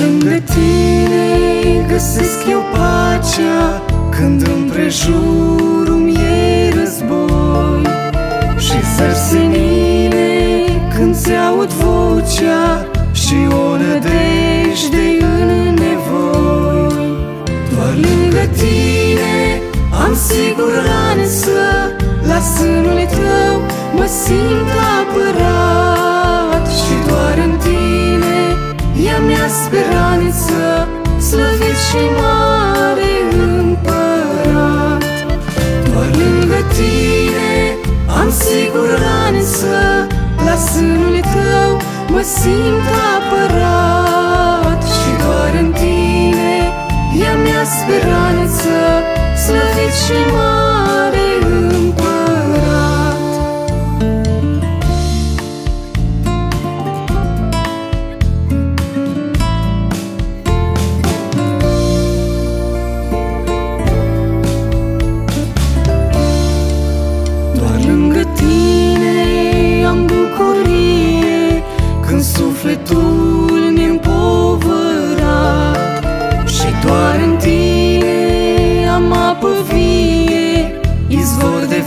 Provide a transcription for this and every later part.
Lângă tine găsesc eu pacea Când împrejurul mi-e război. Și sărsenile când se aud vocea Și o nădejde în nevoi. Doar lângă tine am siguranță La sânul tău mă simt la speranță Slăvit și mare împărat. Doar lângă tine am siguranță La sânul tău mă simt apărat. Și doar în tine ea mea speranță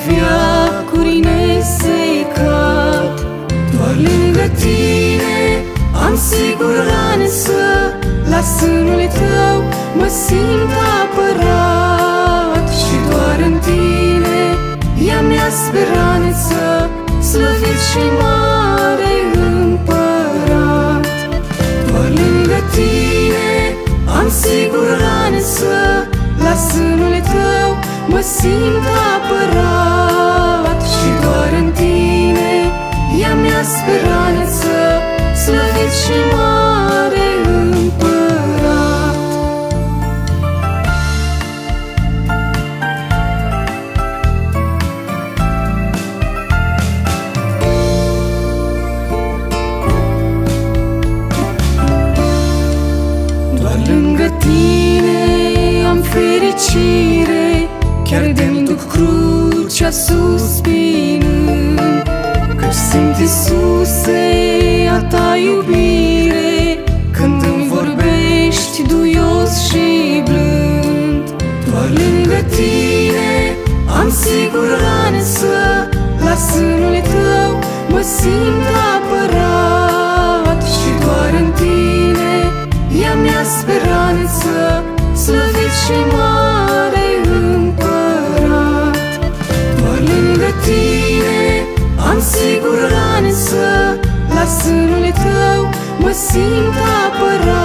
viacuri nesecat. Doar lângă tine am siguranță. La sânul tău mă simt apărat. Și doar în tine ea mea speranță. Slăvit și mare împărat. Doar lângă tine am siguranță. La sânul tău mă simt apărat speranță Slăvit și mare împărat. Doar lângă tine am fericire Chiar de-mi duc crucea suspinând Căci simt, Iisuse, a ta iubire Când îmi vorbești duios și blând. Doar lângă tine am siguranță La sânul tău mă simt mă simt apărat.